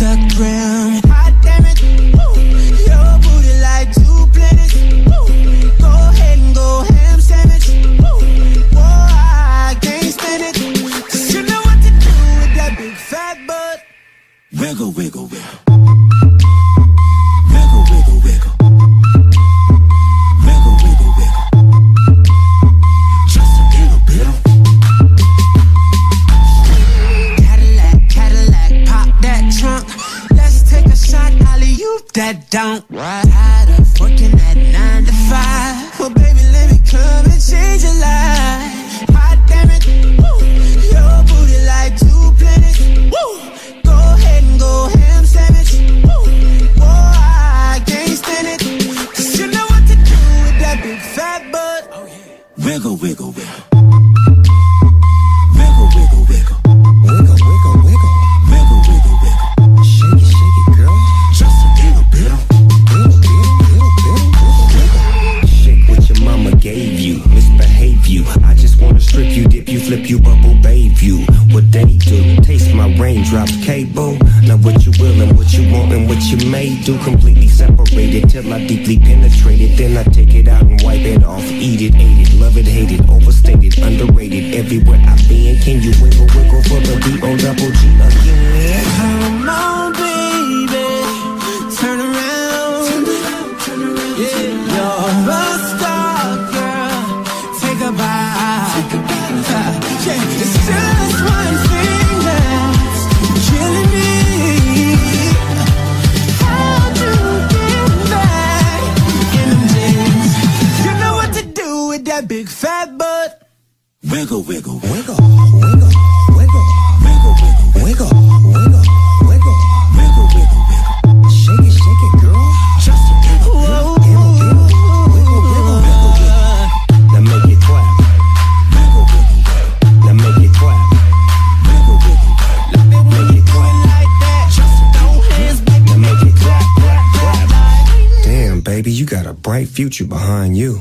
Instagram. Hot damn it, woo. your booty like two planets. Woo. Go ahead and go ham sandwich. Woo. Whoa, I can't stand it. 'Cause you know what to do with that big fat butt. Wiggle, wiggle. Wiggle, that don't. Tired of working at nine to five. Well, baby, let me come and change your life. Hot damn it, woo. Your booty like two planets. Woo. Go ahead and go ham sandwich. Woo. Whoa, I can't stand it. 'Cause you know what to do with that big fat butt. Oh, wiggle, wiggle, wiggle. Wiggle, you, bubble bathe you. What they do. Taste my raindrops, cable. Now what you will and what you want and what you may do. Completely separated till I deeply penetrate it. Then I take it out and wipe it off. Eat it, ate it, love it, hate it. Overstated, underrated. Everywhere I've been. Can you wiggle, wiggle for the D O double G again? Come on, baby. Turn around. Yeah, you're a star, that big fat butt. Wiggle, wiggle, wiggle. Wiggle, wiggle, wiggle. Wiggle, wiggle, Wiggle, wiggle, wiggle. wiggle, wiggle, wiggle. Shake it, shake it, girl. Just a little Wiggle, wiggle, wiggle, wiggle. Now make it clap. wiggle, wiggle, wiggle. Now make it clap. Wiggle, wiggle, wiggle. Make it clap. like that. Just throw hands back. Now make it clap, clap, clap. Damn, baby, you got a bright future behind you.